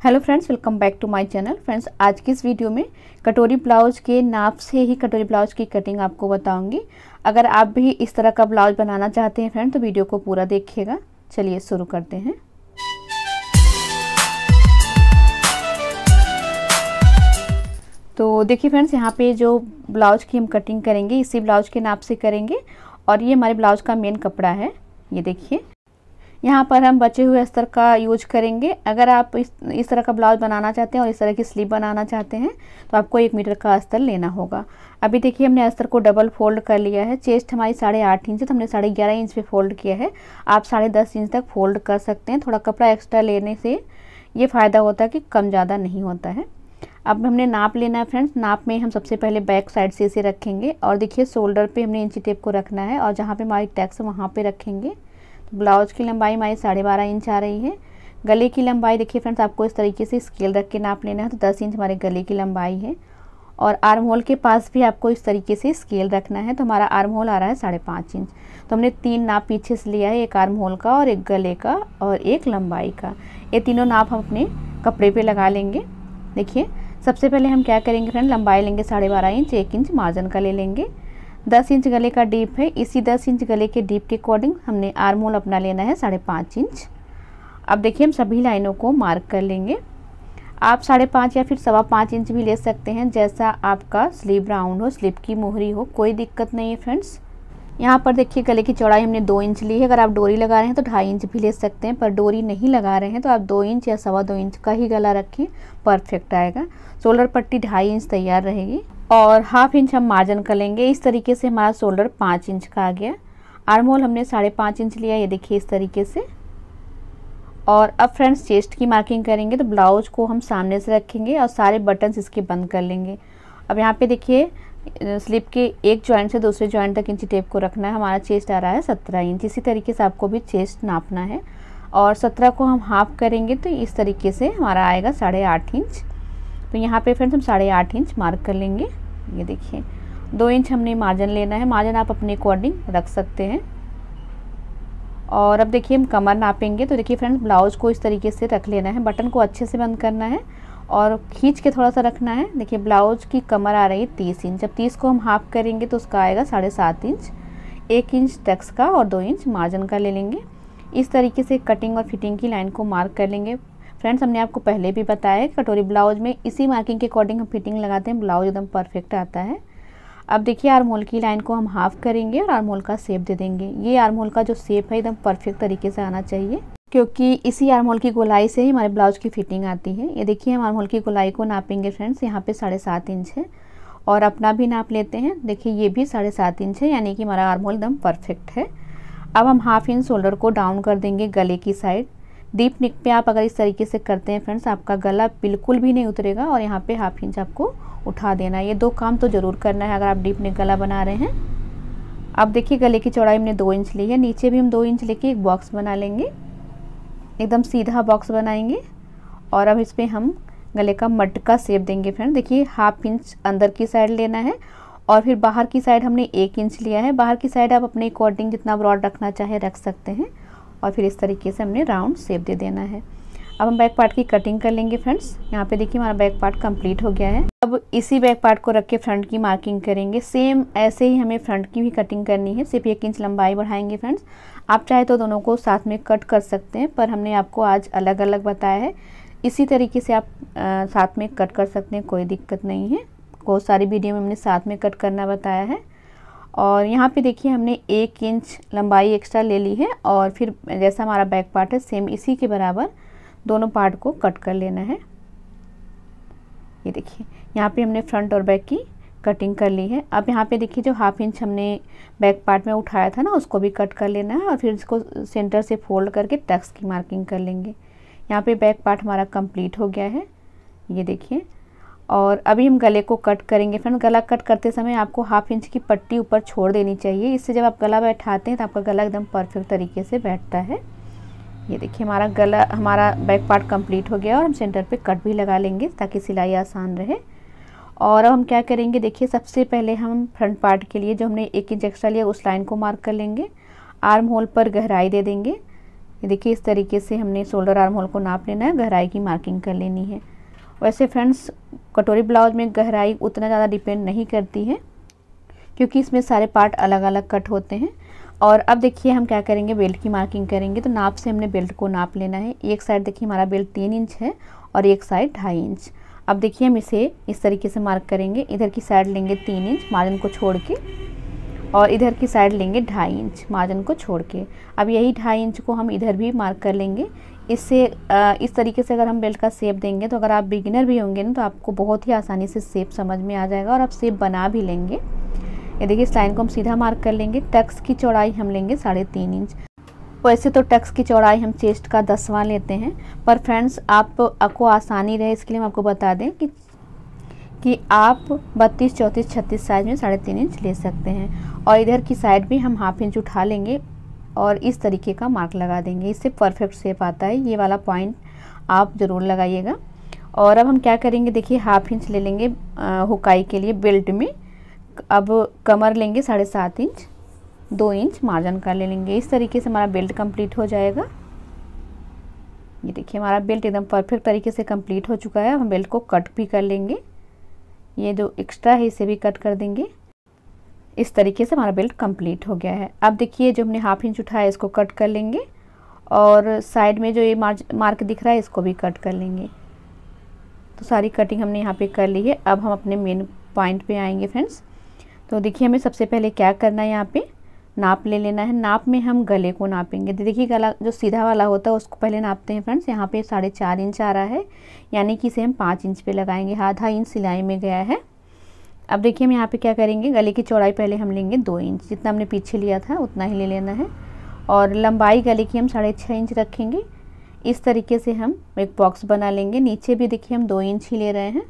Hello friends welcome back to my channel friends आज की इस वीडियो में कटोरी ब्लाउज के नाप से ही कटोरी ब्लाउज की कटिंग आपको बताऊँगी। अगर आप भी इस तरह का ब्लाउज बनाना चाहते हैं फ्रेंड तो वीडियो को पूरा देखिएगा। चलिए शुरू करते हैं। तो देखिए फ्रेंड्स यहाँ पे जो ब्लाउज की हम कटिंग करेंगे, इसी ब्लाउज के नाप से करेंगे। और ये हमारे ब्लाउज का मेन कपड़ा है। ये देखिए। यहाँ पर हम बचे हुए अस्तर का यूज़ करेंगे। अगर आप इस इस तरह का ब्लाउज बनाना चाहते हैं और इस तरह की स्लीव बनाना चाहते हैं तो आपको एक मीटर का अस्तर लेना होगा। अभी देखिए हमने अस्तर को डबल फोल्ड कर लिया है। चेस्ट हमारी साढ़े आठ इंच है तो हमने साढ़े ग्यारह इंच पे फोल्ड किया है। आप साढ़े दस इंच तक फोल्ड कर सकते हैं। थोड़ा कपड़ा एक्स्ट्रा लेने से ये फ़ायदा होता है कि कम ज़्यादा नहीं होता है। अब हमने नाप लेना है फ्रेंड्स। नाप में हम सबसे पहले बैक साइड से इसे रखेंगे और देखिए शोल्डर पे हमने इंची टेप को रखना है और जहाँ पे हमारी टैक्स है, वहाँ पे रखेंगे। ब्लाउज की लंबाई हमारी साढ़े बारह इंच आ रही है। गले की लंबाई देखिए फ्रेंड्स, आपको इस तरीके से स्केल रख के नाप लेना है तो दस इंच हमारे गले की लंबाई है। और आर्म होल के पास भी आपको इस तरीके से स्केल रखना है तो हमारा आर्म होल आ रहा है साढ़े पाँच इंच। तो हमने तीन नाप पीछे से लिया है, एक आर्म होल का और एक गले का और एक लंबाई का। ये तीनों नाप हम अपने कपड़े पे लगा लेंगे। देखिए, सबसे पहले हम क्या करेंगे फ्रेंड, लंबाई लेंगे साढ़े बारह इंच, एक इंच मार्जिन का ले लेंगे। दस इंच गले का डीप है। इसी दस इंच गले के डीप के अकॉर्डिंग हमने आर्म होल अपना लेना है साढ़े पाँच इंच। अब देखिए, हम सभी लाइनों को मार्क कर लेंगे। आप साढ़े पाँच या फिर सवा पाँच इंच भी ले सकते हैं, जैसा आपका स्लीव राउंड हो स्लीव की मोहरी हो, कोई दिक्कत नहीं है फ्रेंड्स। यहाँ पर देखिए, गले की चौड़ाई हमने दो इंच ली है। अगर आप डोरी लगा रहे हैं तो ढाई इंच भी ले सकते हैं, पर डोरी नहीं लगा रहे हैं तो आप दो इंच या सवा दो इंच का ही गला रखें, परफेक्ट आएगा। शोल्डर पट्टी ढाई इंच तैयार रहेगी। और हाफ़ इंच हम मार्जिन कर लेंगे। इस तरीके से हमारा शोल्डर पाँच इंच का आ गया। आर्मोल हमने साढ़े पाँच इंच लिया, ये देखिए इस तरीके से। और अब फ्रेंड्स चेस्ट की मार्किंग करेंगे तो ब्लाउज को हम सामने से रखेंगे और सारे बटन्स इसके बंद कर लेंगे। अब यहाँ पे देखिए स्लिप के एक जॉइंट से दूसरे जॉइंट तक इंची टेप को रखना है। हमारा चेस्ट आ रहा है सत्रह इंच इसी तरीके से आपको भी चेस्ट नापना है। और सत्रह को हम हाफ़ करेंगे तो इस तरीके से हमारा आएगा साढ़े आठ इंच तो यहाँ पे फ्रेंड्स हम साढ़े आठ इंच मार्क कर लेंगे। ये देखिए, दो इंच हमने मार्जिन लेना है। मार्जिन आप अपने अकॉर्डिंग रख सकते हैं। और अब देखिए, हम कमर नापेंगे। तो देखिए फ्रेंड्स ब्लाउज को इस तरीके से रख लेना है। बटन को अच्छे से बंद करना है। और खींच के थोड़ा सा रखना है। देखिए ब्लाउज की कमर आ रही है तीस इंच जब तीस को हम हाफ़ करेंगे तो उसका आएगा साढ़े सात इंच एक इंच टक्स का और दो इंच मार्जिन का ले लेंगे। इस तरीके से कटिंग और फिटिंग की लाइन को मार्क कर लेंगे। फ्रेंड्स हमने आपको पहले भी बताया कटोरी ब्लाउज में इसी मार्किंग के अकॉर्डिंग हम फिटिंग लगाते हैं, ब्लाउज एकदम परफेक्ट आता है। अब देखिए आर्मोल की लाइन को हम हाफ़ करेंगे और आर्मोल का शेप दे देंगे। ये आर्मोल का जो शेप है, एकदम परफेक्ट तरीके से आना चाहिए, क्योंकि इसी आर्मोल की गोलाई से ही हमारे ब्लाउज की फिटिंग आती है। ये देखिए, हम आर्मोल की गोलाई को नापेंगे फ्रेंड्स यहाँ पे साढ़े सात इंच है और अपना भी नाप लेते हैं। देखिए, ये भी साढ़े सात इंच है, यानी कि हमारा आर्मोल एकदम परफेक्ट है। अब हम हाफ़ इंच शोल्डर को डाउन कर देंगे गले की साइड डीप निक पे आप अगर इस तरीके से करते हैं फ्रेंड्स, आपका गला बिल्कुल भी नहीं उतरेगा और यहाँ पे हाफ़ इंच आपको उठा देना है। ये दो काम तो ज़रूर करना है अगर आप डीप निक गला बना रहे हैं। अब देखिए गले की चौड़ाई हमने दो इंच ली है। नीचे भी हम दो इंच लेके एक बॉक्स बना लेंगे। एकदम सीधा बॉक्स बनाएँगे और अब इस पर हम गले का मटका सेप देंगे फ्रेंड। देखिए हाफ़ इंच अंदर की साइड लेना है और फिर बाहर की साइड हमने एक इंच लिया है। बाहर की साइड आप अपने अकॉर्डिंग जितना ब्रॉड रखना चाहे रख सकते हैं। और फिर इस तरीके से हमने राउंड शेप दे देना है। अब हम बैक पार्ट की कटिंग कर लेंगे फ्रेंड्स यहाँ पे देखिए हमारा बैक पार्ट कंप्लीट हो गया है। अब इसी बैक पार्ट को रख के फ्रंट की मार्किंग करेंगे। सेम ऐसे ही हमें फ्रंट की भी कटिंग करनी है। सिर्फ़ एक इंच लंबाई बढ़ाएँगे फ्रेंड्स आप चाहे तो दोनों को साथ में कट कर सकते हैं पर हमने आपको आज अलग अलग बताया है। इसी तरीके से आप आ, साथ में कट कर सकते हैं कोई दिक्कत नहीं है। बहुत सारी वीडियो में हमने साथ में कट करना बताया है। और यहाँ पे देखिए हमने एक इंच लंबाई एक्स्ट्रा ले ली है और फिर जैसा हमारा बैक पार्ट है सेम इसी के बराबर दोनों पार्ट को कट कर लेना है। ये देखिए, यहाँ पे हमने फ्रंट और बैक की कटिंग कर ली है। अब यहाँ पे देखिए जो हाफ़ इंच हमने बैक पार्ट में उठाया था ना, उसको भी कट कर लेना है और फिर इसको सेंटर से फोल्ड करके टक्स की मार्किंग कर लेंगे। यहाँ पे बैक पार्ट हमारा कंप्लीट हो गया है। ये देखिए और अभी हम गले को कट करेंगे। फ्रेंड, गला कट करते समय आपको हाफ़ इंच की पट्टी ऊपर छोड़ देनी चाहिए। इससे जब आप गला बैठाते हैं तो आपका गला एकदम परफेक्ट तरीके से बैठता है। ये देखिए, हमारा गला, हमारा बैक पार्ट कंप्लीट हो गया और हम सेंटर पे कट भी लगा लेंगे ताकि सिलाई आसान रहे। और अब हम क्या करेंगे, देखिए, सबसे पहले हम फ्रंट पार्ट के लिए जो हमने एक इंच एक्स्ट्रा लिया, उस लाइन को मार्क कर लेंगे। आर्म होल पर गहराई दे देंगे। ये देखिए, इस तरीके से हमने शोल्डर आर्म होल को नाप लेना है, गहराई की मार्किंग कर लेनी है। वैसे फ्रेंड्स कटोरी ब्लाउज में गहराई उतना ज़्यादा डिपेंड नहीं करती है, क्योंकि इसमें सारे पार्ट अलग अलग कट होते हैं। और अब देखिए हम क्या करेंगे बेल्ट की मार्किंग करेंगे तो नाप से हमने बेल्ट को नाप लेना है। एक साइड देखिए हमारा बेल्ट तीन इंच है और एक साइड ढाई इंच अब देखिए हम इसे इस तरीके से मार्क करेंगे। इधर की साइड लेंगे तीन इंच मार्जिन को छोड़ के और इधर की साइड लेंगे ढाई इंच मार्जिन को छोड़ के। अब यही ढाई इंच को हम इधर भी मार्क कर लेंगे। इससे इस तरीके से अगर हम बेल्ट का सेप देंगे तो अगर आप बिगिनर भी होंगे ना तो आपको बहुत ही आसानी से सेप समझ में आ जाएगा और आप सेप बना भी लेंगे। ये देखिए, इस लाइन को हम सीधा मार्क कर लेंगे। टक्स की चौड़ाई हम लेंगे साढ़े तीन इंच। वैसे तो टक्स की चौड़ाई हम चेस्ट का दसवां लेते हैं, पर फ्रेंड्स, आप, आपको आसानी रहे, इसके लिए हम आपको बता दें कि कि आप बत्तीस, चौंतीस, छत्तीस साइज़ में साढ़े तीन इंच ले सकते हैं। और इधर की साइड भी हम हाफ़ इंच उठा लेंगे। और इस तरीके का मार्क लगा देंगे। इससे परफेक्ट शेप आता है। ये वाला पॉइंट आप ज़रूर लगाइएगा। और अब हम क्या करेंगे? देखिए हाफ़ इंच ले लेंगे हुकाई के लिए बेल्ट में। अब कमर लेंगे साढ़े सात इंच दो इंच मार्जिन का ले लेंगे। इस तरीके से हमारा बेल्ट कंप्लीट हो जाएगा। ये देखिए, हमारा बेल्ट एकदम परफेक्ट तरीके से कंप्लीट हो चुका है। हम बेल्ट को कट भी कर लेंगे। ये जो एक्स्ट्रा है, इसे भी कट कर देंगे। इस तरीके से हमारा बेल्ट कंप्लीट हो गया है। अब देखिए, जो हमने हाफ़ इंच उठाया, इसको कट कर लेंगे और साइड में जो ये मार्क दिख रहा है, इसको भी कट कर लेंगे। तो सारी कटिंग हमने यहाँ पे कर ली है। अब हम अपने मेन पॉइंट पे आएँगे फ्रेंड्स तो देखिए, हमें सबसे पहले क्या करना है यहाँ पे? नाप ले लेना है। नाप में हम गले को नापेंगे। तो देखिए, गला जो सीधा वाला होता है, उसको पहले नापते हैं फ्रेंड्स यहाँ पे साढ़े चार इंच आ रहा है। यानी कि इसे हम पाँच इंच पे लगाएँगे। आधा इंच सिलाई में गया है। अब देखिए हम यहाँ पे क्या करेंगे? गले की चौड़ाई पहले हम लेंगे दो इंच। जितना हमने पीछे लिया था, उतना ही ले लेना है। और लंबाई गले की हम साढ़े छः इंच रखेंगे। इस तरीके से हम एक बॉक्स बना लेंगे। नीचे भी देखिए हम दो इंच ही ले रहे हैं।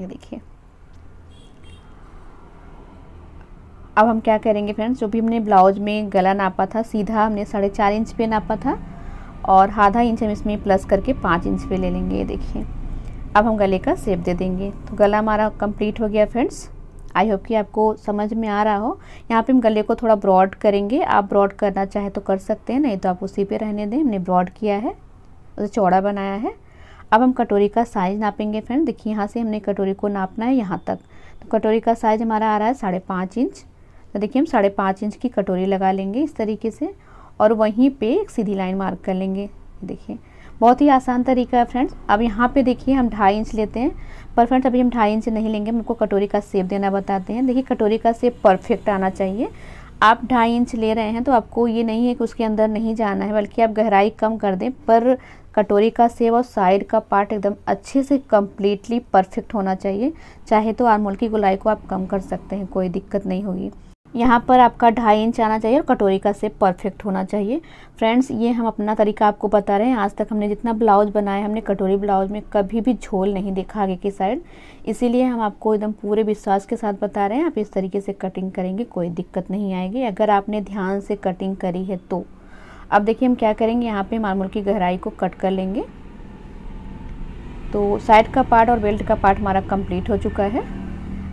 ये देखिए। अब हम क्या करेंगे फ्रेंड्स? जो भी हमने ब्लाउज में गला नापा था, सीधा हमने साढ़े चार इंच पे नापा था। और आधा इंच हम इसमें प्लस करके पाँच इंच पे ले लेंगे। ये देखिए। अब हम गले का सेप दे देंगे। तो गला हमारा कंप्लीट हो गया फ्रेंड्स आई होप कि आपको समझ में आ रहा हो। यहाँ पे हम गले को थोड़ा ब्रॉड करेंगे। आप ब्रॉड करना चाहे तो कर सकते हैं, नहीं तो आप उसी पे रहने दें। हमने ब्रॉड किया है, उसे चौड़ा बनाया है। अब हम कटोरी का साइज़ नापेंगे फ्रेंड देखिए, यहाँ से हमने कटोरी को नापना है, यहाँ तक। तो कटोरी का साइज़ हमारा आ रहा है साढ़े पाँच इंच। तो देखिए, हम साढ़े पाँच इंच की कटोरी लगा लेंगे इस तरीके से। और वहीं पे एक सीधी लाइन मार्क कर लेंगे। देखिए बहुत ही आसान तरीका है फ्रेंड्स। अब यहाँ पे देखिए हम ढाई इंच लेते हैं। पर फ्रेंड्स, अभी हम ढाई इंच नहीं लेंगे हमको कटोरी का सेप देना बताते हैं। देखिए, कटोरी का सेप परफेक्ट आना चाहिए। आप ढाई इंच ले रहे हैं तो आपको ये नहीं है कि उसके अंदर नहीं जाना है, बल्कि आप गहराई कम कर दें। पर कटोरी का सेव और साइड का पार्ट एकदम अच्छे से कम्प्लीटली परफेक्ट होना चाहिए। चाहे तो आरमोल की गुलाई को आप कम कर सकते हैं, कोई दिक्कत नहीं होगी। यहाँ पर आपका ढाई इंच आना चाहिए और कटोरी का सेप परफेक्ट होना चाहिए। फ्रेंड्स ये हम अपना तरीका आपको बता रहे हैं। आज तक हमने जितना ब्लाउज बनाया, हमने कटोरी ब्लाउज में कभी भी झोल नहीं देखा आगे की साइड इसीलिए हम आपको एकदम पूरे विश्वास के साथ बता रहे हैं, आप इस तरीके से कटिंग करेंगे, कोई दिक्कत नहीं आएगी। अगर आपने ध्यान से कटिंग करी है तो। अब देखिए हम क्या करेंगे, यहाँ पे मार्मूल की गहराई को कट कर लेंगे। तो साइड का पार्ट और बेल्ट का पार्ट हमारा कंप्लीट हो चुका है।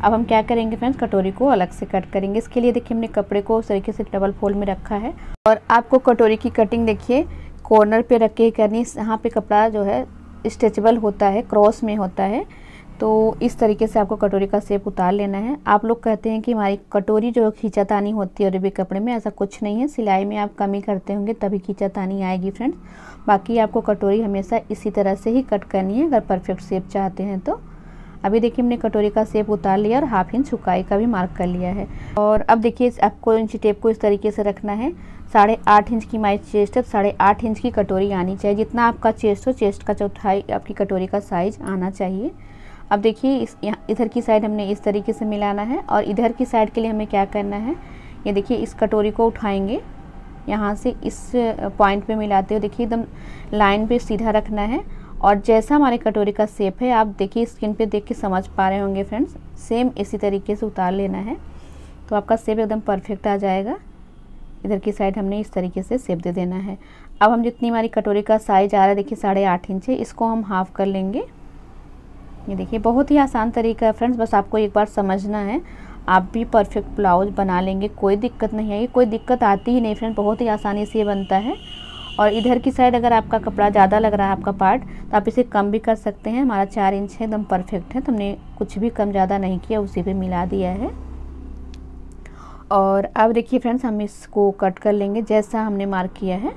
अब हम क्या करेंगे फ्रेंड्स कटोरी को अलग से कट करेंगे। इसके लिए देखिए हमने कपड़े को उस तरीके से डबल फोल्ड में रखा है। और आपको कटोरी की कटिंग देखिए कॉर्नर पे रख के करनी। यहाँ पे कपड़ा जो है स्ट्रेचेबल होता है क्रॉस में होता है। तो इस तरीके से आपको कटोरी का सेप उतार लेना है। आप लोग कहते हैं कि हमारी कटोरी जो खींचातानी होती है अरबी कपड़े में, ऐसा कुछ नहीं है। सिलाई में आप कमी करते होंगे, तभी खींचातानी आएगी फ्रेंड्स बाकी आपको कटोरी हमेशा इसी तरह से ही कट करनी है, अगर परफेक्ट सेप चाहते हैं तो। अभी देखिए हमने कटोरी का सेप उतार लिया और हाफ़ इंच छुकाई का भी मार्क कर लिया है। और अब देखिए आपको इंची टेप को इस तरीके से रखना है। साढ़े आठ इंच की माई चेस्ट है साढ़े आठ इंच की कटोरी आनी चाहिए। जितना आपका चेस्ट हो, चेस्ट का चौथाई आपकी कटोरी का साइज़ आना चाहिए। अब देखिए इस इधर की साइड हमने इस तरीके से मिलाना है और इधर की साइड के लिए हमें क्या करना है, ये देखिए इस कटोरी को उठाएँगे। यहाँ से इस पॉइंट पे मिलाते हो देखिए एकदम लाइन पे सीधा रखना है। और जैसा हमारे कटोरी का सेप है, आप देखिए स्किन पे देख के समझ पा रहे होंगे फ्रेंड्स सेम इसी तरीके से उतार लेना है। तो आपका सेप एकदम परफेक्ट आ जाएगा। इधर की साइड हमने इस तरीके से सेप दे देना है। अब हम जितनी हमारी कटोरी का साइज़ आ रहा है, देखिए साढ़े आठ इंच है, इसको हम हाफ़ कर लेंगे। ये देखिए, बहुत ही आसान तरीका है फ्रेंड्स बस आपको एक बार समझना है। आप भी परफेक्ट ब्लाउज बना लेंगे, कोई दिक्कत नहीं आएगी, कोई दिक्कत आती ही नहीं फ्रेंड बहुत ही आसानी से ये बनता है। और इधर की साइड अगर आपका कपड़ा ज़्यादा लग रहा है आपका पार्ट तो आप इसे कम भी कर सकते हैं। हमारा चार इंच है, एकदम परफेक्ट है। तो हमने कुछ भी कम ज़्यादा नहीं किया, उसी पे मिला दिया है। और अब देखिए फ्रेंड्स हम इसको कट कर लेंगे, जैसा हमने मार्क किया है।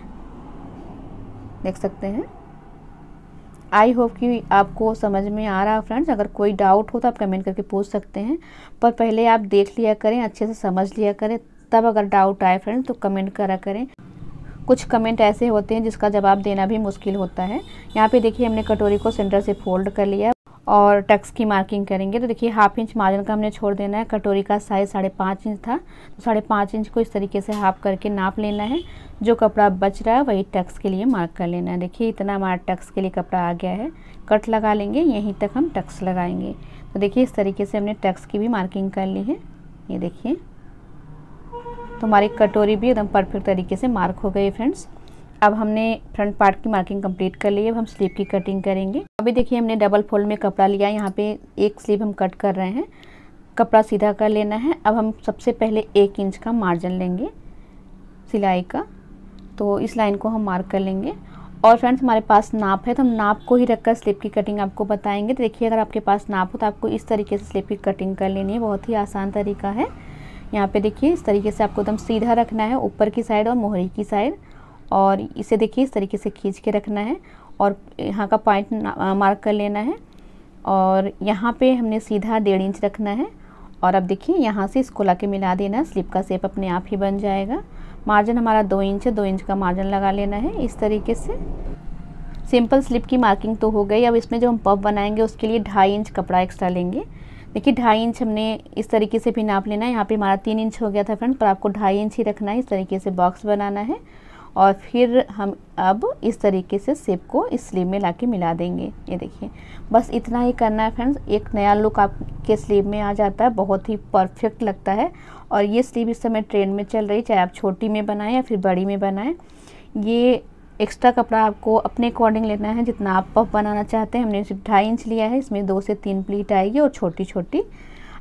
देख सकते हैं। आई होप कि आपको समझ में आ रहा है फ्रेंड्स अगर कोई डाउट हो तो आप कमेंट करके पूछ सकते हैं। पर पहले आप देख लिया करें, अच्छे से समझ लिया करें। तब अगर डाउट आए फ्रेंड्स तो कमेंट करा करें। कुछ कमेंट ऐसे होते हैं जिसका जवाब देना भी मुश्किल होता है। यहाँ पे देखिए, हमने कटोरी को सेंटर से फोल्ड कर लिया और टक्स की मार्किंग करेंगे। तो देखिए हाफ़ इंच मार्जिन का हमने छोड़ देना है। कटोरी का साइज़ साढ़े पाँच इंच था। तो साढ़े पाँच इंच को इस तरीके से हाफ़ करके नाप लेना है। जो कपड़ा बच रहा है, वही टक्स के लिए मार्क कर लेना है। देखिए, इतना हमारा टक्स के लिए कपड़ा आ गया है। कट लगा लेंगे। यहीं तक हम टक्स लगाएँगे। तो देखिए, इस तरीके से हमने टक्स की भी मार्किंग कर ली है। ये देखिए। तो हमारी कटोरी भी एकदम परफेक्ट तरीके से मार्क हो गई फ्रेंड्स। अब हमने फ्रंट पार्ट की मार्किंग कंप्लीट कर ली है, अब हम स्लीव की कटिंग करेंगे। अभी देखिए हमने डबल फोल्ड में कपड़ा लिया है, यहाँ पे एक स्लीव हम कट कर रहे हैं। कपड़ा सीधा कर लेना है। अब हम सबसे पहले एक इंच का मार्जिन लेंगे सिलाई का। तो इस लाइन को हम मार्क कर लेंगे। और फ्रेंड्स, हमारे पास नाप है तो हम नाप को ही रखकर स्लिप की कटिंग आपको बताएँगे। तो देखिए, अगर आपके पास नाप हो तो आपको इस तरीके से स्लिप की कटिंग कर लेनी है। बहुत ही आसान तरीका है। यहाँ पे देखिए, इस तरीके से आपको एकदम सीधा रखना है, ऊपर की साइड और मोहरी की साइड। और इसे देखिए, इस तरीके से खींच के रखना है और यहाँ का पॉइंट मार्क कर लेना है। और यहाँ पे हमने सीधा डेढ़ इंच रखना है। और अब देखिए, यहाँ से इसको ला के मिला देना, स्लिप का सेप अपने आप ही बन जाएगा। मार्जिन हमारा दो इंच है, दो इंच का मार्जिन लगा लेना है इस तरीके से। सिंपल स्लिप की मार्किंग तो हो गई। अब इसमें जो हम पफ बनाएँगे, उसके लिए ढाई इंच कपड़ा एक्स्ट्रा लेंगे। देखिए, ढाई इंच हमने इस तरीके से भी नाप लेना है। यहाँ पे हमारा तीन इंच हो गया था फ्रेंड, पर आपको ढाई इंच ही रखना है। इस तरीके से बॉक्स बनाना है और फिर हम अब इस तरीके से सेप को इस स्लीव में लाके मिला देंगे। ये देखिए, बस इतना ही करना है फ्रेंड्स। एक नया लुक आपके स्लीव में आ जाता है, बहुत ही परफेक्ट लगता है। और ये स्लीव इस समय ट्रेंड में चल रही चाहे आप छोटी में बनाएँ या फिर बड़ी में बनाएँ। ये एक्स्ट्रा कपड़ा आपको अपने अकॉर्डिंग लेना है, जितना आप पफ बनाना चाहते हैं। हमने सिर्फ़ ढाई इंच लिया है, इसमें दो से तीन प्लीट आएगी और छोटी छोटी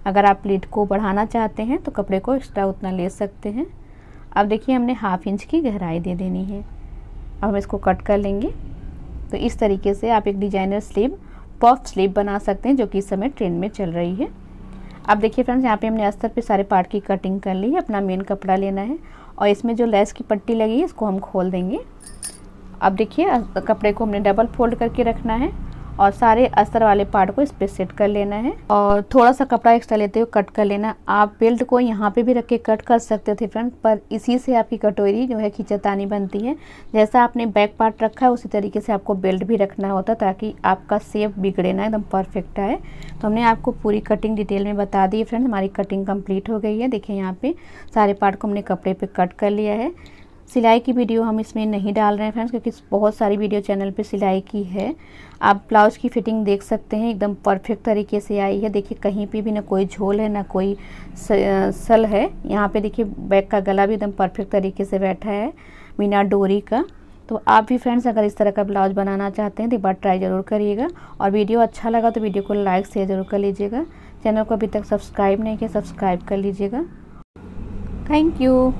अगर आप प्लीट को बढ़ाना चाहते हैं तो कपड़े को एक्स्ट्रा उतना ले सकते हैं। अब देखिए, हमने हाफ़ इंच की गहराई दे देनी है। अब हम इसको कट कर लेंगे। तो इस तरीके से आप एक डिज़ाइनर स्लीव, पफ स्लीव बना सकते हैं, जो कि इस समय ट्रेंड में चल रही है। अब देखिए फ्रेंड्स, यहाँ पे हमने अस्तर पे सारे पार्ट की कटिंग कर ली है, अपना मेन कपड़ा लेना है। और इसमें जो लेस की पट्टी लगी है, इसको हम खोल देंगे। अब देखिए कपड़े को हमने डबल फोल्ड करके रखना है और सारे अस्तर वाले पार्ट को इस पर सेट कर लेना है। और थोड़ा सा कपड़ा एक्स्ट्रा लेते हुए कट कर लेना। आप बेल्ट को यहाँ पे भी रख के कट कर सकते थे फ्रेंड पर इसी से आपकी कटोरी जो है खिंचतानी बनती है। जैसा आपने बैक पार्ट रखा है, उसी तरीके से आपको बेल्ट भी रखना होता ताकि आपका सेप बिगड़े ना, एकदम परफेक्ट आए। तो हमने आपको पूरी कटिंग डिटेल में बता दी फ्रेंड हमारी कटिंग कंप्लीट हो गई है। देखिए, यहाँ पर सारे पार्ट को हमने कपड़े पर कट कर लिया है। सिलाई की वीडियो हम इसमें नहीं डाल रहे हैं फ्रेंड्स, क्योंकि बहुत सारी वीडियो चैनल पे सिलाई की है। आप ब्लाउज की फिटिंग देख सकते हैं, एकदम परफेक्ट तरीके से आई है। देखिए, कहीं पे भी ना कोई झोल है, ना कोई सल है। यहाँ पे देखिए, बैक का गला भी एकदम परफेक्ट तरीके से बैठा है बिना डोरी का। तो आप भी फ्रेंड्स, अगर इस तरह का ब्लाउज बनाना चाहते हैं तो एक बार ट्राई ज़रूर करिएगा। और वीडियो अच्छा लगा तो वीडियो को लाइक, शेयर ज़रूर कर लीजिएगा। चैनल को अभी तक सब्सक्राइब नहीं किया, सब्सक्राइब कर लीजिएगा। Thank you.